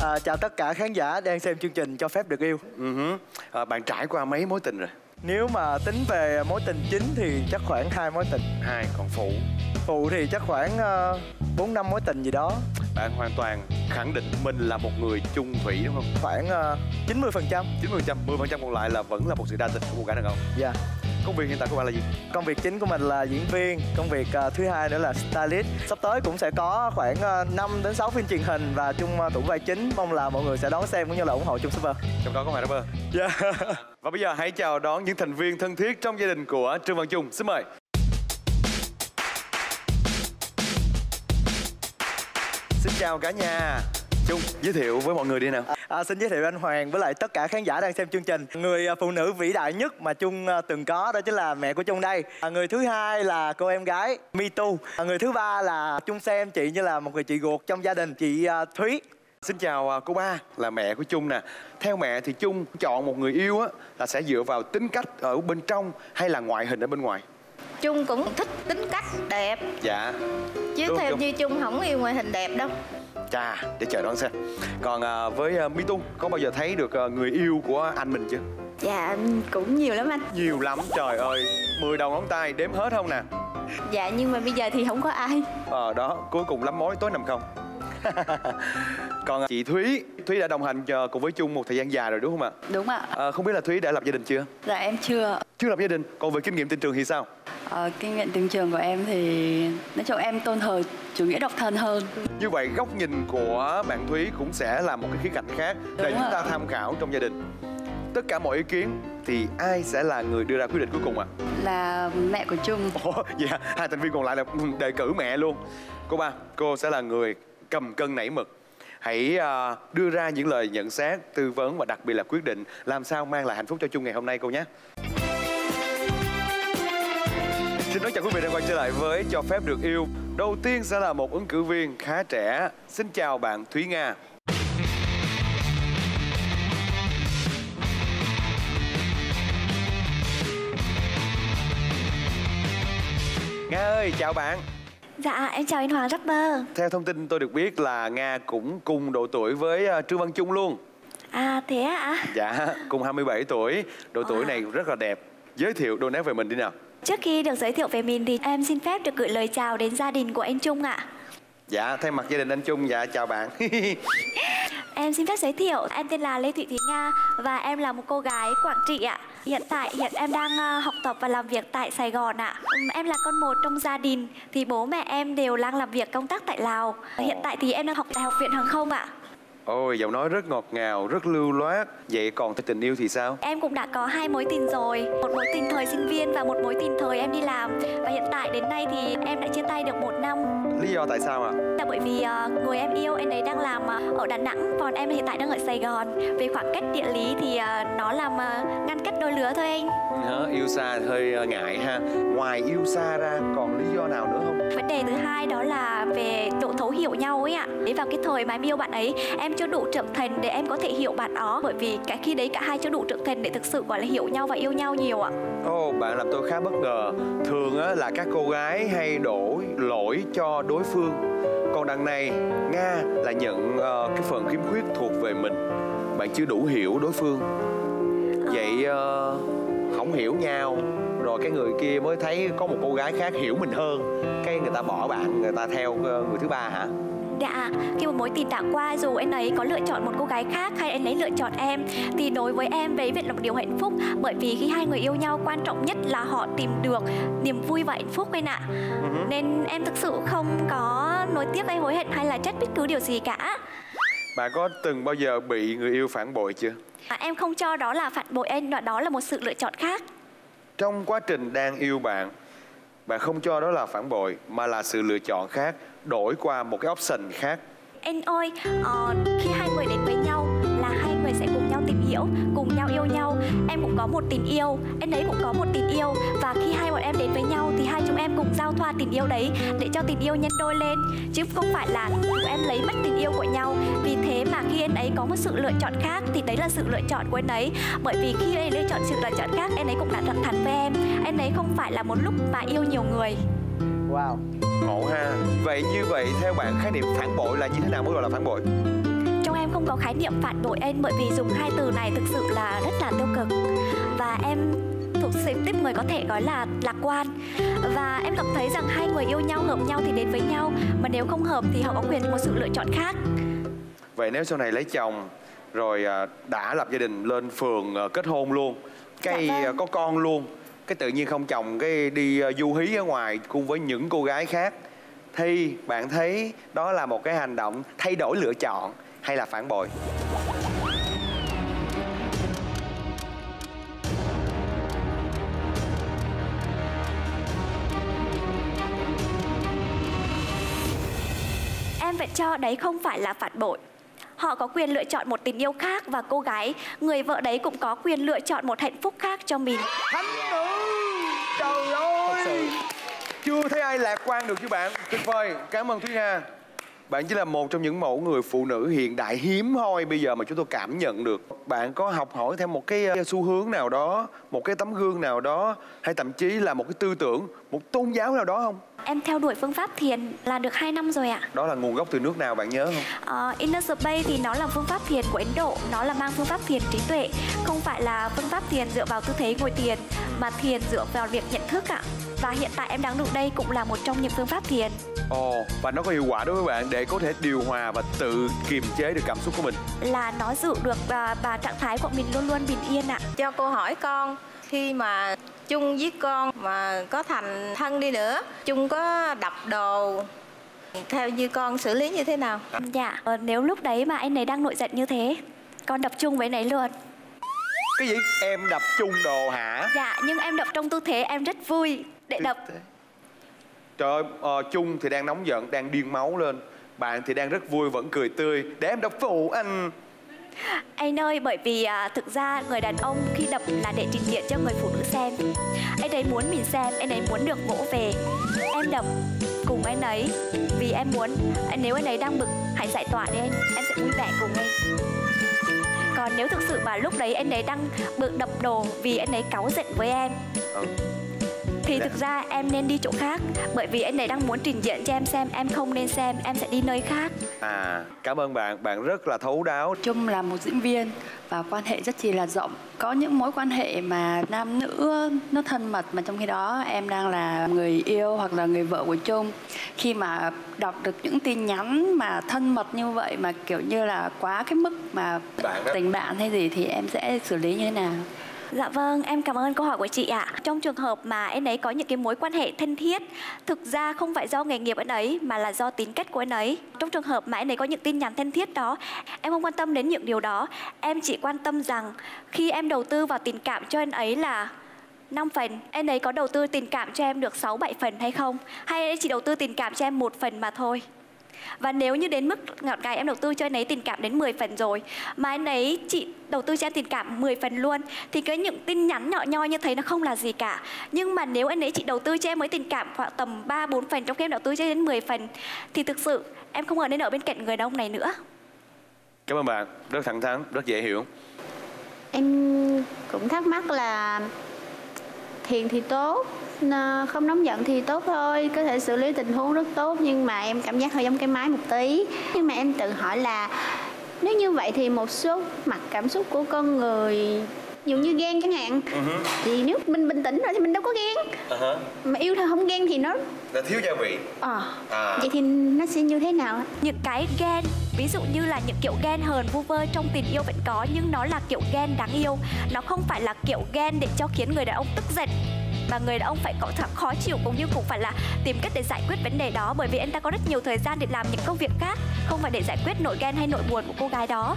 À, chào tất cả khán giả đang xem chương trình cho phép được yêu. Ừ hứ. à, bạn trải qua mấy mối tình rồi Nếu mà tính về mối tình chính thì chắc khoảng hai mối tình. hai còn phụ Phụ thì chắc khoảng uh, 4 năm mối tình gì đó. bạn hoàn toàn khẳng định mình là một người chung thủy đúng không Khoảng uh, 90 phần trăm. 90 trăm 10 còn lại là vẫn là một sự đa tình của một gái đàn ông Dạ. Công việc hiện tại của bạn là gì Công việc chính của mình là diễn viên, công việc uh, thứ hai nữa là stylist. Sắp tới cũng sẽ có khoảng uh, 5 đến 6 phim truyền hình và chung uh, tủ vai chính. Mong là mọi người sẽ đón xem cũng như là ủng hộ chung super. trong đó có Hoàng Rapper Dạ. và bây giờ hãy chào đón những thành viên thân thiết trong gia đình của Trương Văn Trung xin mời xin chào cả nhà Trung giới thiệu với mọi người đi nào À, xin giới thiệu anh Hoàng với lại tất cả khán giả đang xem chương trình. Người à, phụ nữ vĩ đại nhất mà Trung à, từng có đó chính là mẹ của Trung đây. À, người thứ hai là cô em gái Mitu. À, người thứ ba là Trung xem chị như là một người chị ruột trong gia đình, chị à, Thúy. Xin chào cô ba là mẹ của Trung nè Theo mẹ thì Trung chọn một người yêu á là sẽ dựa vào tính cách ở bên trong hay là ngoại hình ở bên ngoài Trung cũng thích tính cách đẹp Dạ Chứ Đúng, theo đúng. như Trung không yêu ngoại hình đẹp đâu Chà để chờ đón xem. Còn à, với à, Mi Tung có bao giờ thấy được à, người yêu của anh mình chưa? Dạ cũng nhiều lắm anh. Nhiều lắm trời ơi. 10 đầu ngón tay đếm hết không nè? Dạ nhưng mà bây giờ thì không có ai. Ờ đó cuối cùng lắm mối tối nằm không Còn à, chị Thúy Thúy đã đồng hành à, cùng với Trung một thời gian dài rồi đúng không ạ Đúng ạ. à, Không biết là Thúy đã lập gia đình chưa Dạ em chưa. Chưa lập gia đình Còn về kinh nghiệm tình trường thì sao Ờ, kinh nghiệm tình trường của em thì nói chung em tôn thờ chủ nghĩa độc thân hơn. Như vậy góc nhìn của bạn Thúy cũng sẽ là một cái khía cạnh khác để Đúng chúng rồi. ta tham khảo trong gia đình. Tất cả mọi ý kiến thì ai sẽ là người đưa ra quyết định cuối cùng ạ? Là mẹ của Trung. Ồ, dạ, hai thành viên còn lại là đề cử mẹ luôn. Cô ba, cô sẽ là người cầm cân nảy mực. Hãy à, đưa ra những lời nhận xét, tư vấn và đặc biệt là quyết định làm sao mang lại hạnh phúc cho chung ngày hôm nay cô nhé. Xin nói chào quý vị đang quay trở lại với Cho phép được yêu. Đầu tiên sẽ là một ứng cử viên khá trẻ. Xin chào bạn Thúy Nga. Nga ơi, chào bạn. Dạ em chào anh Hoàng Rapper Theo thông tin tôi được biết là Nga cũng cùng độ tuổi với ờ, Trương Văn Trung luôn. À thế ạ Dạ, cùng 27 tuổi. Độ tuổi này rất là đẹp. Giới thiệu đôi nét về mình đi nào. Trước khi được giới thiệu về mình thì em xin phép được gửi lời chào đến gia đình của anh Trung ạ Dạ, thay mặt gia đình anh Trung, dạ chào bạn. Em xin phép giới thiệu, em tên là Lê Thị Thúy Nga và em là một cô gái Quảng Trị ạ. Hiện tại hiện em đang ờ, học tập và làm việc tại Sài Gòn ạ. Em là con một trong gia đình thì bố mẹ em đều đang làm việc công tác tại Lào. Hiện tại thì em đang học tại Học viện Hàng không ạ. Ôi, giọng nói rất ngọt ngào, rất lưu loát. Vậy còn tình yêu thì sao? Em cũng đã có hai mối tình rồi, một mối tình thời sinh viên và một mối tình thời em đi làm. Và hiện tại đến nay thì em đã chia tay được một năm. Lý do tại sao ạ? Là bởi vì ờ, người em yêu anh ấy đang làm ờ, ở Đà Nẵng, còn em hiện tại đang ở Sài Gòn. Về khoảng cách địa lý thì ờ, nó làm ngăn cách đôi lứa thôi anh. Hả, yêu xa hơi ngại ha. Ngoài yêu xa ra còn lý do nào nữa không? Vấn đề thứ hai đó là về độ thấu hiểu nhau ấy ạ. Vào cái thời mà em yêu bạn ấy, em chưa đủ trưởng thành để em có thể hiểu bạn đó. Bởi vì cái khi đấy cả hai chưa đủ trưởng thành để thực sự gọi là hiểu nhau và yêu nhau nhiều ạ. Ồ, bạn làm tôi khá bất ngờ. Thường á, là các cô gái hay đổ lỗi cho đối phương. Còn đằng này, Nga là nhận ờ, cái phần khiếm khuyết thuộc về mình. Bạn chưa đủ hiểu đối phương. Vậy ờ, không hiểu nhau rồi cái người kia mới thấy có một cô gái khác hiểu mình hơn cái người ta bỏ bạn người ta theo ờ, người thứ ba hả Dạ, khi một mối tình đã qua dù anh ấy có lựa chọn một cô gái khác hay anh ấy lựa chọn em thì đối với em đấy vẫn là một điều hạnh phúc bởi vì khi hai người yêu nhau quan trọng nhất là họ tìm được niềm vui và hạnh phúc anh ạ. Nên em thực sự không có nối tiếp hay hối hận hay là trách bất cứ điều gì cả. bạn có từng bao giờ bị người yêu phản bội chưa À, em không cho đó là phản bội và đó là một sự lựa chọn khác. trong quá trình đang yêu bạn bạn không cho đó là phản bội mà là sự lựa chọn khác đổi qua một cái option khác Anh ơi, uh, khi hai người đến với nhau là hai người sẽ cùng nhau tìm hiểu, cùng nhau yêu nhau. Em cũng có một tình yêu, anh ấy cũng có một tình yêu và khi hai bọn em đến với nhau thì hai chúng em cùng giao thoa tình yêu đấy để cho tình yêu nhân đôi lên chứ không phải là chúng em lấy mất tình yêu của nhau. Vì thế mà khi anh ấy có một sự lựa chọn khác thì đấy là sự lựa chọn của anh ấy. Bởi vì khi anh ấy lựa chọn sự lựa chọn khác, anh ấy cũng đã thẳng thắn với em. Anh ấy không phải là một lúc mà yêu nhiều người. Wow. ngộ ha. Vậy như vậy theo bạn khái niệm phản bội là như thế nào mới gọi là phản bội? Trong em em không có khái niệm phản bội anh bởi vì dùng hai từ này thực sự là rất là tiêu cực. Và em thuộc tiếp người có thể gọi là lạc quan. Và em cảm thấy rằng hai người yêu nhau hợp nhau thì đến với nhau. Mà nếu không hợp thì họ có quyền có sự lựa chọn khác. Vậy nếu sau này lấy chồng rồi à, đã lập gia đình lên phường à, kết hôn luôn cái Dạ vâng. có con luôn cái tự nhiên không chồng cái đi ờ, du hí ở ngoài cùng với những cô gái khác. Thì bạn thấy đó là một cái hành động thay đổi lựa chọn hay là phản bội? Em phải cho đấy không phải là phản bội họ có quyền lựa chọn một tình yêu khác và cô gái người vợ đấy cũng có quyền lựa chọn một hạnh phúc khác cho mình. Thánh nữ trời ơi! Chưa thấy ai lạc quan được chứ bạn. Tuyệt vời. Cảm ơn thúy nga bạn chỉ là một trong những mẫu người phụ nữ hiện đại hiếm hoi bây giờ mà chúng tôi cảm nhận được. Bạn có học hỏi theo một cái uh, xu hướng nào đó một cái tấm gương nào đó hay thậm chí là một cái tư tưởng một tôn giáo nào đó không? Em theo đuổi phương pháp thiền là được 2 năm rồi ạ. Đó là nguồn gốc từ nước nào bạn nhớ không? Uh, Inner Space thì nó là phương pháp thiền của Ấn Độ. Nó là mang phương pháp thiền trí tuệ không phải là phương pháp thiền dựa vào tư thế ngồi thiền mà thiền dựa vào việc nhận thức ạ và hiện tại em đang được đây cũng là một trong những phương pháp thiền. Ồ và nó có hiệu quả đối với bạn để có thể điều hòa và tự kiềm chế được cảm xúc của mình. Là nó giữ được và, và trạng thái của mình luôn luôn bình yên ạ. Cho cô hỏi con khi mà chung với con mà có thành thân đi nữa chung có đập đồ theo như con xử lý như thế nào? Dạ ờ, nếu lúc đấy mà anh ấy đang nổi giận như thế con đập chung với anh ấy luôn. Cái gì? Em đập chung đồ hả? Dạ nhưng em đập trong tư thế em rất vui để đập. Trời ơi, ờ, Trung thì đang nóng giận, đang điên máu lên. Bạn thì đang rất vui, vẫn cười tươi. Để em đập phụ anh. Anh ơi, bởi vì à, thực ra người đàn ông khi đập là để trình diện cho người phụ nữ xem. Anh ấy muốn mình xem, anh ấy muốn được vỗ về. Em đập cùng anh ấy Vì em muốn, nếu anh ấy đang bực, hãy giải tỏa đi anh. Em sẽ vui vẻ cùng anh. Còn nếu thực sự mà lúc đấy anh ấy đang bực đập đồ vì anh ấy cáu giận với em. Ừ. thì Dạ. thực ra em nên đi chỗ khác bởi vì anh ấy đang muốn trình diện cho em xem em không nên xem em sẽ đi nơi khác À, cảm ơn bạn, bạn rất là thấu đáo Trung là một diễn viên và quan hệ rất chi là rộng. Có những mối quan hệ mà nam nữ nó thân mật mà trong khi đó em đang là người yêu hoặc là người vợ của Trung. Khi mà đọc được những tin nhắn mà thân mật như vậy mà kiểu như là quá cái mức mà Bạn tình bạn hay gì thì em sẽ xử lý như thế nào? Dạ vâng, em cảm ơn câu hỏi của chị ạ. Trong trường hợp mà anh ấy có những cái mối quan hệ thân thiết, thực ra không phải do nghề nghiệp anh ấy mà là do tính cách của anh ấy. Trong trường hợp mà anh ấy có những tin nhắn thân thiết đó, em không quan tâm đến những điều đó. Em chỉ quan tâm rằng khi em đầu tư vào tình cảm cho anh ấy là 5 phần, anh ấy có đầu tư tình cảm cho em được 6 7 phần hay không? Hay anh ấy chỉ đầu tư tình cảm cho em một phần mà thôi? Và nếu như đến mức ngọt ngào em đầu tư cho anh ấy tình cảm đến 10 phần rồi Mà anh ấy chị đầu tư cho em tình cảm 10 phần luôn Thì cái những tin nhắn nhỏ nhoi như thế nó không là gì cả. Nhưng mà nếu anh ấy chỉ đầu tư cho em mới tình cảm khoảng tầm 3-4 phần Trong khi em đầu tư cho đến 10 phần Thì thực sự em không ở nên ở bên cạnh người đàn ông này nữa. Cảm ơn bạn, rất thẳng thắn, rất dễ hiểu. Em cũng thắc mắc là thiền thì tốt, không nóng giận thì tốt thôi, có thể xử lý tình huống rất tốt nhưng mà em cảm giác hơi giống cái máy một tí. Nhưng mà em tự hỏi là nếu như vậy thì một số mặt cảm xúc của con người dụ như ghen chẳng hạn thì nếu mình bình tĩnh rồi thì mình đâu có ghen. Mà yêu thôi không ghen thì nó Là thiếu gia vị. Ờ. À. vậy thì nó sẽ như thế nào? Những cái ghen ví dụ như là những kiểu ghen hờn vu vơ trong tình yêu vẫn có nhưng nó là kiểu ghen đáng yêu. Nó không phải là kiểu ghen để cho khiến người đàn ông tức giận mà người đàn ông phải có thẳng khó chịu cũng như cũng phải là tìm cách để giải quyết vấn đề đó bởi vì anh ta có rất nhiều thời gian để làm những công việc khác không phải để giải quyết nỗi ghen hay nỗi buồn của cô gái đó.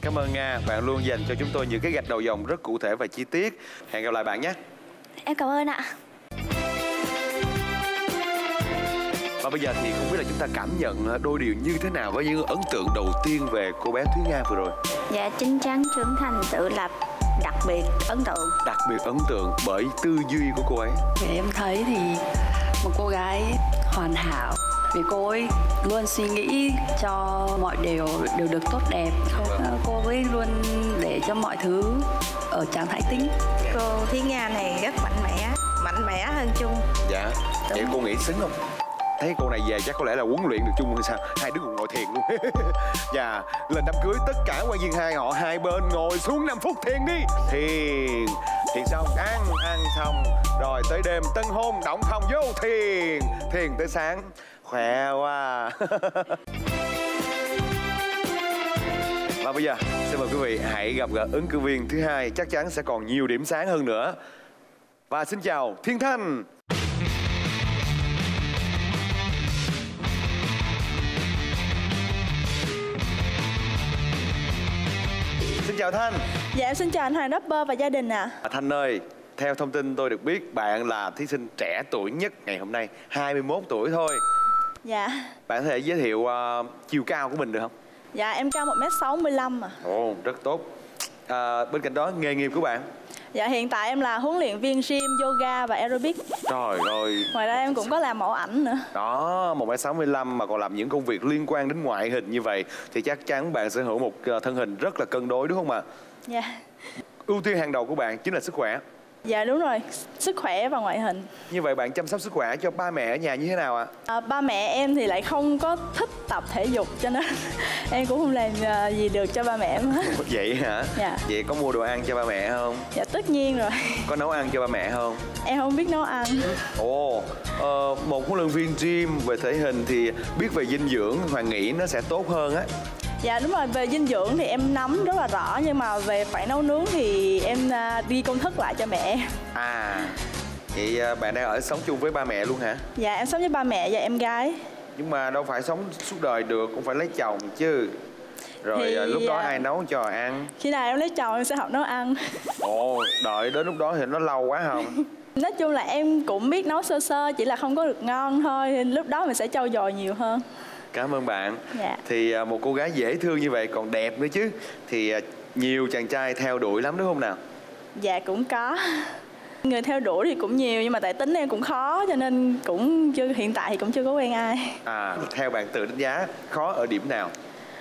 Cảm ơn Nga, bạn luôn dành cho chúng tôi những cái gạch đầu dòng rất cụ thể và chi tiết. Hẹn gặp lại bạn nhé. Em cảm ơn ạ. Và bây giờ thì không biết là chúng ta cảm nhận đôi điều như thế nào với những ấn tượng đầu tiên về cô bé Thúy Nga vừa rồi. Dạ chín chắn trưởng thành tự lập đặc biệt ấn tượng. Đặc biệt ấn tượng bởi tư duy của cô ấy. Thì em thấy thì một cô gái hoàn hảo. Vì cô ấy luôn suy nghĩ cho mọi điều đều được tốt đẹp. Cô, cô ấy luôn để cho mọi thứ ở trạng thái tĩnh cô thúy nga này rất mạnh mẽ mạnh mẽ hơn chung Dạ, vậy cô nghĩ xứng không? Thấy cô này về chắc có lẽ là huấn luyện được chung hay sao? Hai đứa cùng ngồi thiền luôn. Và dạ, lên đám cưới tất cả quan viên hai họ, hai bên ngồi xuống 5 phút thiền đi. Thiền. Thiền xong, ăn ăn xong. Rồi tới đêm, tân hôn, động phòng, vô thiền. Thiền tới sáng. Khỏe quá. Và bây giờ, xin mời quý vị hãy gặp gỡ ứng cử viên thứ hai. Chắc chắn sẽ còn nhiều điểm sáng hơn nữa. Và xin chào, thiên thanh. Chào thanh. Dạ em xin chào anh Hoàng Rapper và gia đình ạ. À, Thanh ơi, theo thông tin tôi được biết bạn là thí sinh trẻ tuổi nhất ngày hôm nay 21 tuổi thôi. Dạ. Bạn có thể giới thiệu ờ, chiều cao của mình được không? Dạ em cao 1m65 à Ồ, rất tốt à, Bên cạnh đó, nghề nghiệp của bạn? Dạ hiện tại em là huấn luyện viên gym, yoga và aerobic. Trời ơi, Ngoài ra em cũng có làm mẫu ảnh nữa. Đó, 1m65 mà còn làm những công việc liên quan đến ngoại hình như vậy Thì chắc chắn bạn sở hữu một ờ, thân hình rất là cân đối đúng không ạ? Dạ. Ưu tiên hàng đầu của bạn chính là sức khỏe Dạ đúng rồi, sức khỏe và ngoại hình Như vậy bạn chăm sóc sức khỏe cho ba mẹ ở nhà như thế nào ạ? à, Ba mẹ em thì lại không có thích tập thể dục cho nên em cũng không làm à, gì được cho ba mẹ em hết Vậy hả? Dạ. Vậy có mua đồ ăn cho ba mẹ không? Dạ tất nhiên rồi Có nấu ăn cho ba mẹ không? Em không biết nấu ăn Ồ, ờ, một huấn luyện viên gym về thể hình thì biết về dinh dưỡng Hoàng nghĩ nó sẽ tốt hơn á Dạ đúng rồi, về dinh dưỡng thì em nắm rất là rõ Nhưng mà về phải nấu nướng thì em à, đi công thức lại cho mẹ À, vậy à, bạn đang ở sống chung với ba mẹ luôn hả? Dạ em sống với ba mẹ và em gái Nhưng mà đâu phải sống suốt đời được, cũng phải lấy chồng chứ Rồi Thì, à, lúc đó à, ai nấu cho ăn? Khi nào em lấy chồng em sẽ học nấu ăn Ồ, đợi đến lúc đó thì nó lâu quá không? Nói chung là em cũng biết nấu sơ sơ Chỉ là không có được ngon thôi Thì Lúc đó mình sẽ trau dồi nhiều hơn Cảm ơn bạn Dạ. Thì à, một cô gái dễ thương như vậy còn đẹp nữa chứ Thì à, nhiều chàng trai theo đuổi lắm đúng không nào? Dạ cũng có Người theo đuổi thì cũng nhiều Nhưng mà tại tính em cũng khó Cho nên cũng chưa hiện tại thì cũng chưa có quen ai À, theo bạn tự đánh giá khó ở điểm nào?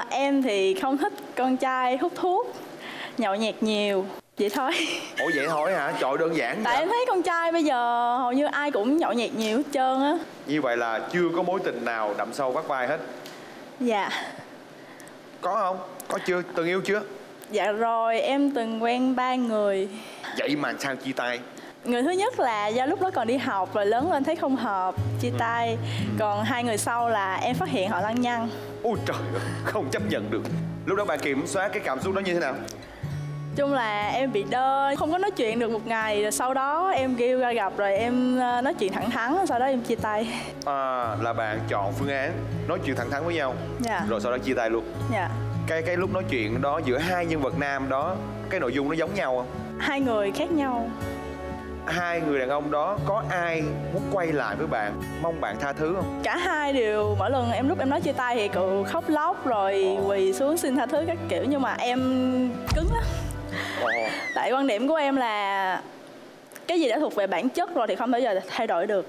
Em thì không thích con trai hút thuốc Nhậu nhẹt nhiều Vậy thôi Ủa vậy thôi hả? Trời đơn giản Tại em thấy con trai bây giờ Hầu như ai cũng nhậu nhẹt nhiều hết trơn á Như vậy là chưa có mối tình nào đậm sâu bắt vai hết Dạ Có không? Có chưa? Từng yêu chưa? Dạ rồi em từng quen ba người Vậy mà sao chia tay? Người thứ nhất là do lúc đó còn đi học Rồi lớn lên thấy không hợp Chia tay Còn hai người sau là em phát hiện họ lăng nhăng Ôi trời ơi, không chấp nhận được Lúc đó bạn kiểm soát cái cảm xúc đó như thế nào? Chung là em bị đơ không có nói chuyện được một ngày rồi sau đó em kêu ra gặp rồi em ờ, nói chuyện thẳng thắn sau đó em chia tay. À, là bạn chọn phương án nói chuyện thẳng thắn với nhau. Dạ. Rồi sau đó chia tay luôn. Dạ. Cái cái lúc nói chuyện đó giữa hai nhân vật nam đó Cái nội dung nó giống nhau không? hai người khác nhau. Hai người đàn ông đó có ai muốn quay lại với bạn Mong bạn tha thứ không? cả hai đều mỗi lần em lúc em nói chia tay thì cậu khóc lóc rồi quỳ xuống xin tha thứ các kiểu nhưng mà em cứng lắm tại quan điểm của em là cái gì đã thuộc về bản chất rồi thì không bao giờ thay đổi được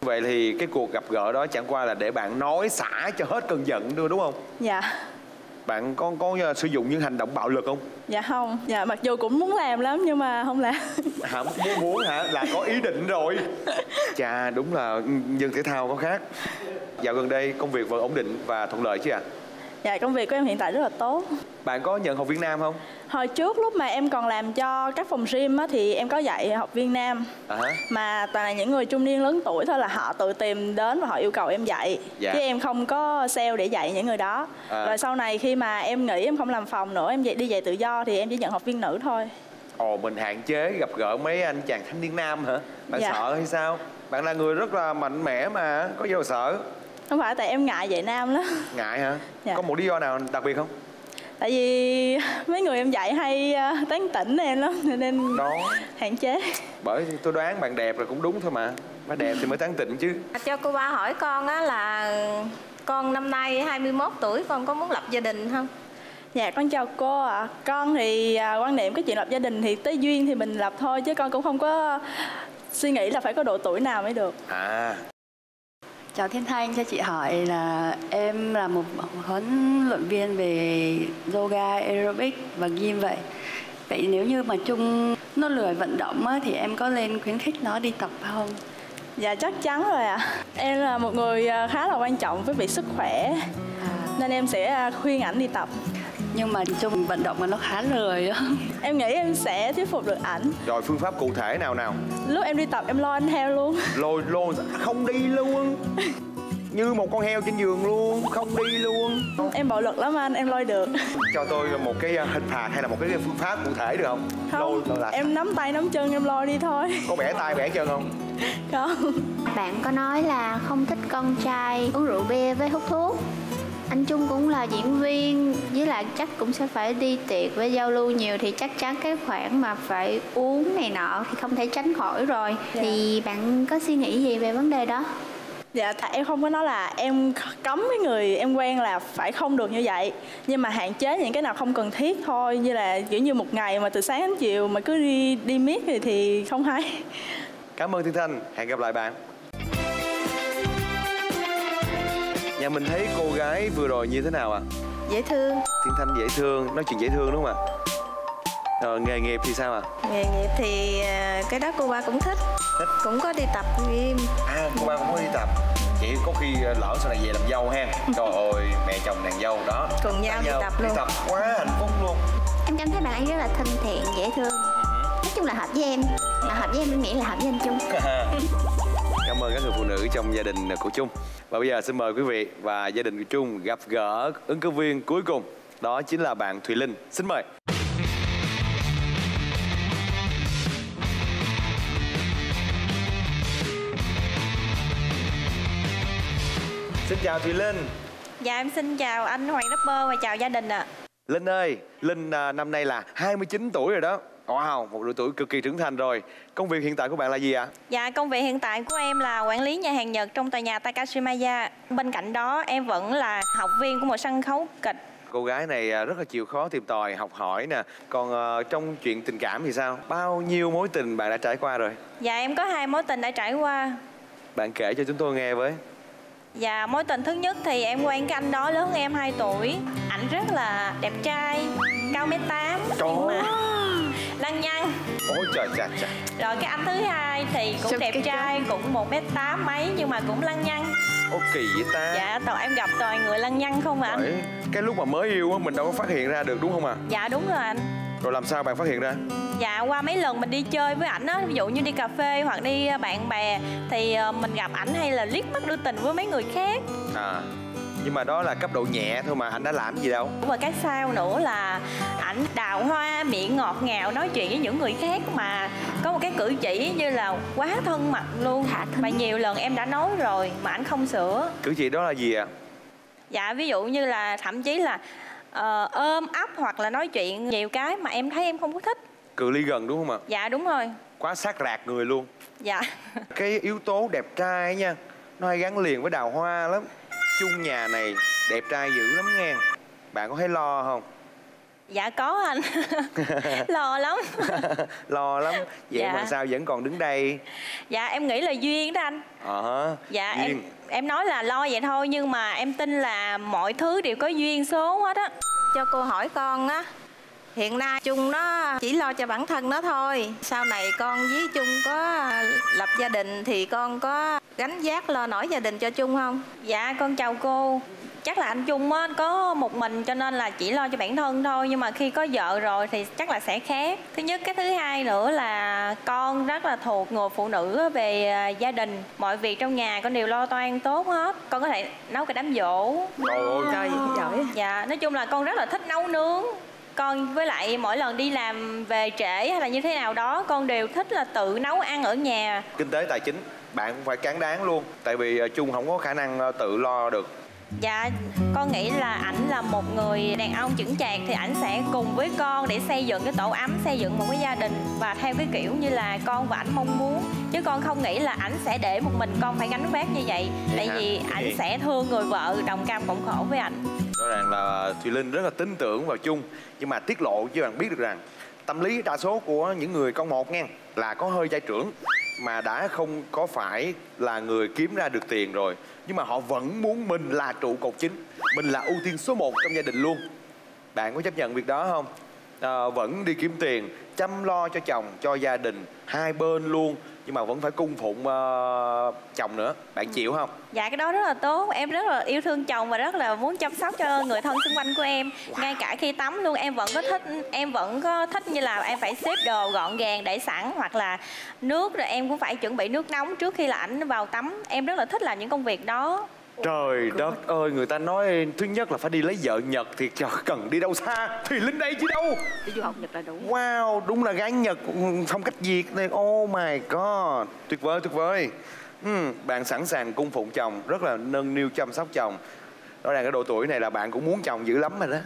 Vậy thì cái cuộc gặp gỡ đó chẳng qua là để bạn nói xả cho hết cơn giận thôi đúng không? dạ Bạn có có uh, sử dụng những hành động bạo lực không? dạ không dạ mặc dù cũng muốn làm lắm nhưng mà không làm Hả muốn muốn hả? Là có ý định rồi. Chà đúng là dân thể thao có khác. Dạo gần đây công việc vẫn ổn định và thuận lợi chứ ạ? Dạ công việc của em hiện tại rất là tốt Bạn có nhận học viên nam không? Hồi trước lúc mà em còn làm cho các phòng gym á, thì em có dạy học viên nam À hả? mà toàn là những người trung niên lớn tuổi thôi là họ tự tìm đến và họ yêu cầu em dạy Dạ. chứ em không có sale để dạy những người đó À. rồi sau này khi mà em nghỉ em không làm phòng nữa em dạy đi dạy tự do thì em chỉ nhận học viên nữ thôi Ồ mình hạn chế gặp gỡ mấy anh chàng thanh niên nam hả? Bạn Dạ. sợ hay sao? Bạn là người rất là mạnh mẽ mà, có gì đâu sợ. Không phải tại em ngại dạy nam lắm Ngại hả? Dạ. Có một lý do nào đặc biệt không? tại vì mấy người em dạy hay ờ, tán tỉnh em lắm nên em Đó. hạn chế Bởi tôi đoán bạn đẹp là cũng đúng thôi mà. Phải đẹp thì mới tán tỉnh chứ. cho cô ba hỏi con á là con năm nay 21 tuổi con có muốn lập gia đình không Dạ con chào cô ạ. Con thì à, quan niệm cái chuyện lập gia đình thì tới duyên thì mình lập thôi chứ con cũng không có suy nghĩ là phải có độ tuổi nào mới được. À, Chào Thiên Thanh, cho chị hỏi là em là một huấn luyện viên về yoga, aerobic và gym vậy. Vậy nếu như mà Trung nó lười vận động á, thì em có lên khuyến khích nó đi tập không? Dạ chắc chắn rồi ạ. Em là một người à, khá là quan trọng với việc sức khỏe nên em sẽ à, khuyên ảnh đi tập. Nhưng mà chung vận động mà nó khá lười á Em nghĩ em sẽ thuyết phục được ảnh. Rồi phương pháp cụ thể nào nào Lúc em đi tập em lo anh theo luôn. Lôi lôi không đi luôn Như một con heo trên giường luôn Không đi luôn Em bạo lực lắm anh, em lôi được. Cho tôi một cái uh, hình phạt hay là một cái phương pháp cụ thể được không? Lôi Không, lôi là em nắm tay nắm chân em lôi đi thôi. Có bẻ tay bẻ chân không? Không. Bạn có nói là không thích con trai uống rượu bia với hút thuốc anh Trung cũng là diễn viên với lại chắc cũng sẽ phải đi tiệc với giao lưu nhiều thì chắc chắn cái khoản mà phải uống này nọ thì không thể tránh khỏi rồi. Thì bạn có suy nghĩ gì về vấn đề đó? Dạ, tại em không có nói là em cấm cái người em quen là phải không được như vậy. Nhưng mà hạn chế những cái nào không cần thiết thôi Như là kiểu như một ngày mà từ sáng đến chiều mà cứ đi đi miết thì, thì không hay. Cảm ơn Thiên Thanh, hẹn gặp lại bạn Nhà mình thấy cô gái vừa rồi như thế nào ạ? À? dễ thương Thiên Thanh dễ thương, nói chuyện dễ thương đúng không ạ? Rồi nghề nghiệp thì sao ạ? À? nghề nghiệp thì à, cái đó cô ba cũng thích Thích. cũng có đi tập gym À, cô ba cũng có đi tập Chị có khi lỡ sau này về làm dâu ha Trời ơi, mẹ chồng nàng dâu đó Cùng nhau đi tập đi luôn. tập quá hạnh phúc luôn em cảm thấy bạn ấy rất là thân thiện dễ thương nói chung là hợp với em mà hợp với em em nghĩ là hợp với anh Trung Cảm ơn các người phụ nữ trong gia đình của Trung. Và bây giờ xin mời quý vị và gia đình của Trung gặp gỡ ứng cử viên cuối cùng. Đó chính là bạn Thùy Linh. Xin mời. Xin chào Thùy Linh. Dạ em xin chào anh Hoàng Rapper và chào gia đình ạ. Linh ơi, Linh à, năm nay là 29 tuổi rồi đó Wow, một độ tuổi cực kỳ trưởng thành rồi Công việc hiện tại của bạn là gì ạ? Dạ, công việc hiện tại của em là quản lý nhà hàng Nhật trong tòa nhà Takashimaya. Bên cạnh đó, em vẫn là học viên của một sân khấu kịch. Cô gái này à, rất là chịu khó tìm tòi, học hỏi nè Còn à, trong chuyện tình cảm thì sao? Bao nhiêu mối tình bạn đã trải qua rồi? Dạ, em có hai mối tình đã trải qua. Bạn kể cho chúng tôi nghe với Dạ, mối tình thứ nhất thì em quen cái anh đó lớn hơn em 2 tuổi. Ảnh rất là đẹp trai, cao mét 8 nhưng mà lăng nhăng. Ôi trời chà chà Rồi cái anh thứ hai thì cũng Sao đẹp trai, cũng 1 mét 8 mấy nhưng mà cũng lăng nhăng. Ô kỳ vậy ta Dạ, toàn em gặp toàn người lăng nhăng không à anh. Cái lúc mà mới yêu á mình đâu có phát hiện ra được đúng không ạ? À? Dạ đúng rồi anh. Rồi làm sao bạn phát hiện ra? Dạ qua mấy lần mình đi chơi với ảnh á, ví dụ như đi cà phê hoặc đi ờ, bạn bè thì ờ, mình gặp ảnh hay là liếc mắt đưa tình với mấy người khác. À nhưng mà đó là cấp độ nhẹ thôi mà anh đã làm gì đâu Và cái sau nữa là ảnh đào hoa, miệng ngọt ngào nói chuyện với những người khác mà có một cái cử chỉ như là quá thân mật luôn. Thả thính. Mà nhiều lần em đã nói rồi mà ảnh không sửa. Cử chỉ đó là gì ạ? À? Dạ ví dụ như là thậm chí là ờ, ôm ấp hoặc là nói chuyện nhiều cái mà em thấy em không có thích. Cự ly gần đúng không ạ? Dạ đúng rồi. Quá sát rạc người luôn Dạ. Cái yếu tố đẹp trai nha Nó hay gắn liền với đào hoa lắm Chung nhà này đẹp trai dữ lắm nha Bạn có thấy lo không? Dạ có anh. Lo lắm. lo lắm Vậy Dạ. mà sao vẫn còn đứng đây Dạ em nghĩ là duyên đó anh. Ờ hả? Dạ Duyên. em em nói là lo vậy thôi nhưng mà em tin là mọi thứ đều có duyên số hết á. Cho cô hỏi con á. Hiện nay Trung nó chỉ lo cho bản thân nó thôi. Sau này con với Trung có lập gia đình thì con có gánh vác lo nổi gia đình cho Trung không? Dạ con chào cô. Chắc là anh Trung á có một mình cho nên là chỉ lo cho bản thân thôi nhưng mà khi có vợ rồi thì chắc là sẽ khác. Thứ nhất cái thứ hai nữa là con rất là thuộc người phụ nữ về à, gia đình, mọi việc trong nhà con đều lo toan tốt hết. Con có thể nấu cái đám giỗ. Trời ơi Trời giỏi. Dạ, nói chung là con rất là thích nấu nướng. Con với lại mỗi lần đi làm về trễ hay là như thế nào đó, con đều thích là tự nấu ăn ở nhà. Kinh tế tài chính, Bạn cũng phải cán đáng luôn Tại vì ờ, chung không có khả năng ờ, tự lo được Dạ, con nghĩ là ảnh là một người đàn ông chững chạc thì ảnh sẽ cùng với con để xây dựng cái tổ ấm, xây dựng một cái gia đình và theo cái kiểu như là con và ảnh mong muốn. Chứ con không nghĩ là ảnh sẽ để một mình con phải gánh vác như vậy. Tại hả? vì ảnh Vậy. sẽ thương người vợ đồng cam cộng khổ với ảnh. Rõ ràng là Thùy Linh rất là tin tưởng vào Trung Nhưng mà tiết lộ cho bạn biết được rằng Tâm lý đa số của những người con một nha Là có hơi trai trưởng mà đã không có phải là người kiếm ra được tiền rồi Nhưng mà họ vẫn muốn mình là trụ cột chính Mình là ưu tiên số 1 trong gia đình luôn Bạn có chấp nhận việc đó không? À, vẫn đi kiếm tiền Chăm lo cho chồng, cho gia đình Hai bên luôn nhưng mà vẫn phải cung phụng ờ, chồng nữa. Bạn chịu không? Dạ cái đó rất là tốt. Em rất là yêu thương chồng và rất là muốn chăm sóc cho người thân xung quanh của em. Ngay cả khi tắm luôn em vẫn có thích Em vẫn có thích như là em phải xếp đồ gọn gàng để sẵn Hoặc là nước rồi em cũng phải chuẩn bị nước nóng trước khi là ảnh vào tắm. Em rất là thích làm những công việc đó Trời đất ơi, người ta nói thứ nhất là phải đi lấy vợ Nhật thì cần đi đâu xa. Thì Linh đây chứ đâu. Đi du học nhật là đúng Wow, đúng là gái Nhật phong cách Việt này. Oh my god, tuyệt vời tuyệt vời. Ừ, Bạn sẵn sàng cung phụng chồng, rất là nâng niu chăm sóc chồng. Rõ ràng cái độ tuổi này là bạn cũng muốn chồng dữ lắm rồi đó.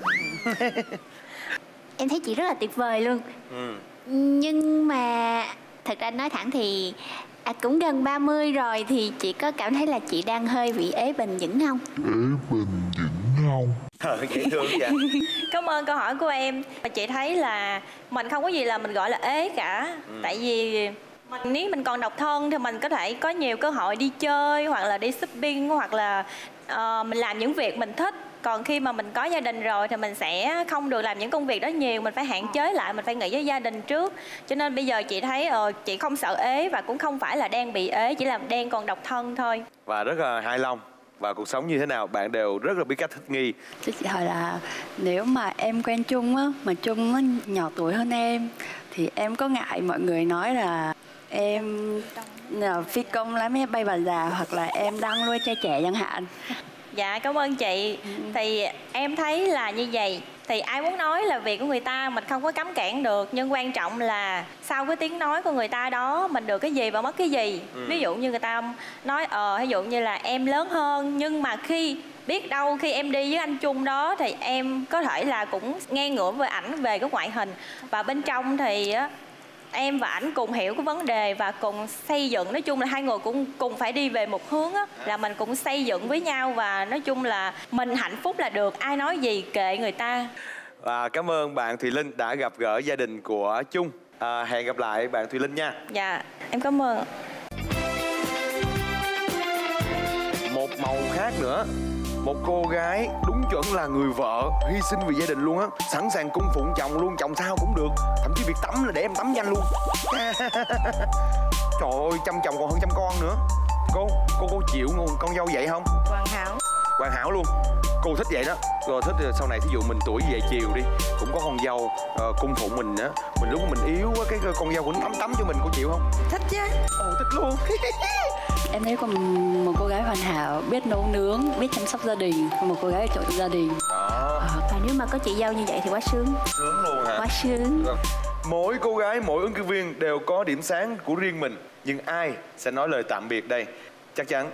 Em thấy chị rất là tuyệt vời luôn. Ừ. nhưng mà thật ra nói thẳng thì à, cũng gần 30 rồi thì chị có cảm thấy là chị đang hơi bị ế bền vững không? Ờ, dễ thương vậy. Cảm ơn câu hỏi của em. Và Chị thấy là mình không có gì là mình gọi là ế cả. Tại vì mình nếu mình còn độc thân thì mình có thể có nhiều cơ hội đi chơi hoặc là đi shopping hoặc là ờ, mình làm những việc mình thích còn khi mà mình có gia đình rồi thì mình sẽ không được làm những công việc đó nhiều mình phải hạn chế lại mình phải nghĩ với gia đình trước. Cho nên bây giờ chị thấy ờ, chị không sợ ế và cũng không phải là đang bị ế chỉ là đang còn độc thân thôi. Và rất là hài lòng. Và cuộc sống như thế nào bạn đều rất là biết cách thích nghi. Chứ chị hỏi là nếu mà em quen Trung á, mà Trung á, nhỏ tuổi hơn em thì em có ngại mọi người nói là em là phi công lái máy bay bà già hoặc là em đang nuôi trai trẻ chẳng hạn. Dạ cảm ơn chị. Thì em thấy là như vậy. Thì ai muốn nói là việc của người ta mình không có cấm cản được Nhưng quan trọng là sau cái tiếng nói của người ta đó Mình được cái gì và mất cái gì. Ví dụ như người ta nói ờ ví dụ như là em lớn hơn Nhưng mà khi biết đâu khi em đi với anh Trung đó Thì em có thể là cũng nghe ngưỡng về ảnh về cái ngoại hình. Và bên trong thì á em và ảnh cùng hiểu cái vấn đề và cùng xây dựng. Nói chung là hai người cũng cùng phải đi về một hướng á là mình cũng xây dựng với nhau và nói chung là mình hạnh phúc là được ai nói gì kệ người ta. Và cảm ơn bạn Thùy Linh đã gặp gỡ gia đình của Chung. À, Hẹn gặp lại bạn Thùy Linh nha. Dạ em cảm ơn. Một màu khác nữa một cô gái đúng chuẩn là người vợ hy sinh vì gia đình luôn á. Sẵn sàng cung phụng chồng luôn chồng sao cũng được. Thậm chí việc tắm là để em tắm nhanh luôn. Trời ơi chăm chồng còn hơn chăm con nữa. Cô cô cô chịu con, con dâu vậy không? Hoàn hảo. Hoàn hảo luôn. Cô thích vậy đó. Rồi thích thì sau này thí dụ mình tuổi về chiều đi cũng có con dâu ờ, cung phụng mình á. Mình lúc mình yếu á cái con dâu cũng tắm tắm cho mình cô chịu không? Thích chứ. Ồ thích luôn Em thấy còn một cô gái hoàn hảo biết nấu nướng, biết chăm sóc gia đình, một cô gái ở chỗ gia đình. đó. Và nếu mà có chị dâu như vậy thì quá sướng. Sướng luôn hả? Quá sướng. Mỗi cô gái, mỗi ứng cử viên đều có điểm sáng của riêng mình Nhưng ai sẽ nói lời tạm biệt đây? Chắc chắn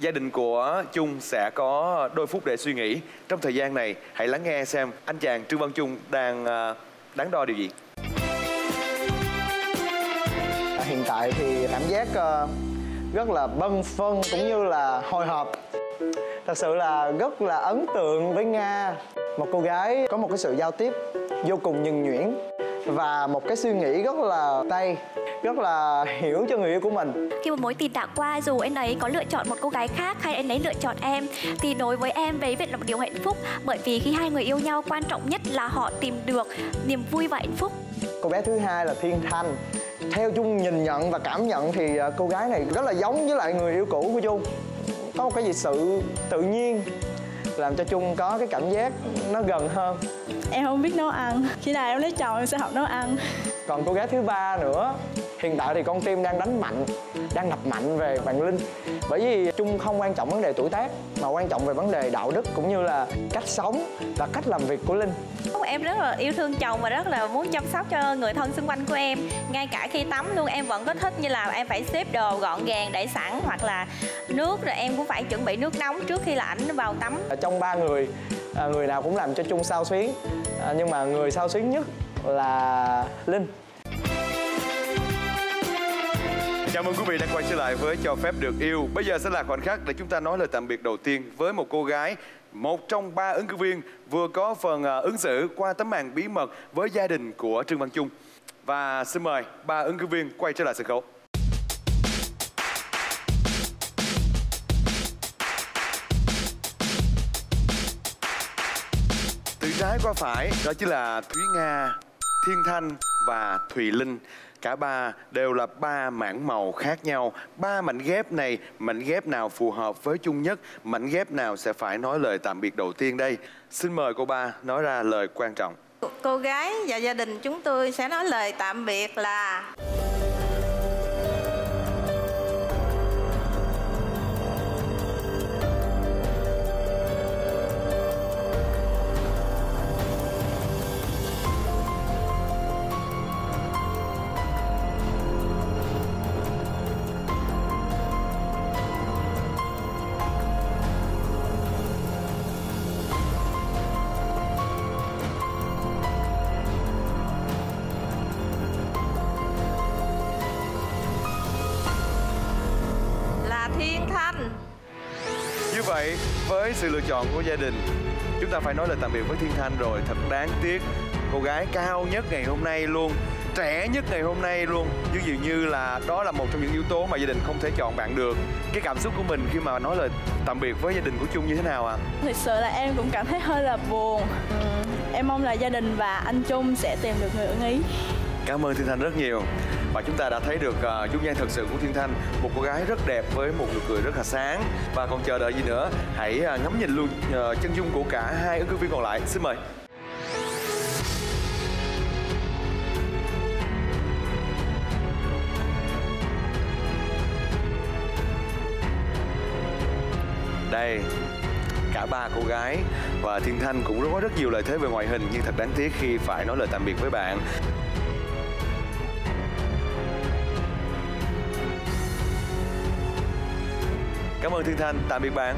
gia đình của Trung sẽ có đôi phút để suy nghĩ. Trong thời gian này hãy lắng nghe xem anh chàng Trương Văn Trung đang à, đắn đo điều gì. Hiện tại thì cảm giác ờ, rất là bâng phân cũng như là hồi hộp. Thật sự là rất là ấn tượng với nga. Một cô gái có một cái sự giao tiếp vô cùng nhuần nhuyễn và một cái suy nghĩ rất là tay, rất là hiểu cho người yêu của mình. Khi một mối tình đã qua dù anh ấy có lựa chọn một cô gái khác hay anh ấy lựa chọn em? Thì đối với em đấy vẫn là một điều hạnh phúc bởi vì khi hai người yêu nhau quan trọng nhất là họ tìm được niềm vui và hạnh phúc cô bé thứ hai là thiên thanh. Theo chung nhìn nhận và cảm nhận thì à, cô gái này rất là giống với lại người yêu cũ của chung có một cái gì sự tự nhiên làm cho chung có cái cảm giác nó gần hơn. Em không biết nấu ăn. Khi nào em lấy chồng em sẽ học nấu ăn. Còn cô gái thứ ba nữa hiện tại thì con tim đang đánh mạnh đang đập mạnh về bạn linh. Bởi vì chung không quan trọng vấn đề tuổi tác mà quan trọng về vấn đề đạo đức cũng như là cách sống và cách làm việc của linh. Em rất là yêu thương chồng và rất là muốn chăm sóc cho người thân xung quanh của em. Ngay cả khi tắm luôn em vẫn có thích như là em phải xếp đồ gọn gàng để sẵn hoặc là nước rồi em cũng phải chuẩn bị nước nóng trước khi là ảnh vào tắm. Ở trong ba người à, người nào cũng làm cho chung sao xuyến à, nhưng mà người sao xuyến nhất là linh Chào mừng quý vị đã quay trở lại với Cho phép được yêu. Bây giờ sẽ là khoảnh khắc để chúng ta nói lời tạm biệt đầu tiên với một cô gái, một trong ba ứng cử viên vừa có phần à, ứng xử qua tấm màn bí mật với gia đình của Trương Văn Trung. Và xin mời ba ứng cử viên quay trở lại sân khấu. Qua phải? Đó chính là Thúy Nga, Thiên Thanh và Thùy Linh. cả ba đều là ba mảng màu khác nhau. Ba mảnh ghép này mảnh ghép nào phù hợp với chung nhất? Mảnh ghép nào sẽ phải nói lời tạm biệt đầu tiên đây? Xin mời cô ba nói ra lời quan trọng. Cô gái và gia đình chúng tôi sẽ nói lời tạm biệt là là chọn của gia đình, chúng ta phải nói lời tạm biệt với Thiên Thanh rồi. Thật đáng tiếc, cô gái cao nhất ngày hôm nay luôn, trẻ nhất ngày hôm nay luôn. Nhưng dường như là đó là một trong những yếu tố mà gia đình không thể chọn bạn được. Cái cảm xúc của mình khi mà nói lời tạm biệt với gia đình của Chung như thế nào ạ? À? thực sự là em cũng cảm thấy hơi là buồn ừ, em mong là gia đình và anh Trung sẽ tìm được người ưng ý Cảm ơn Thiên Thanh rất nhiều. Và chúng ta đã thấy được uh, dung nhan thật sự của Thiên Thanh, một cô gái rất đẹp với một nụ cười rất là sáng. Và còn chờ đợi gì nữa, hãy à, uh, ngắm nhìn luôn uh, chân dung của cả hai ứng cử viên còn lại. Xin mời. Đây, cả ba cô gái và Thiên Thanh cũng có rất nhiều lợi thế về ngoại hình nhưng thật đáng tiếc khi phải nói lời tạm biệt với bạn. Cảm ơn Thiên Thanh, tạm biệt bạn.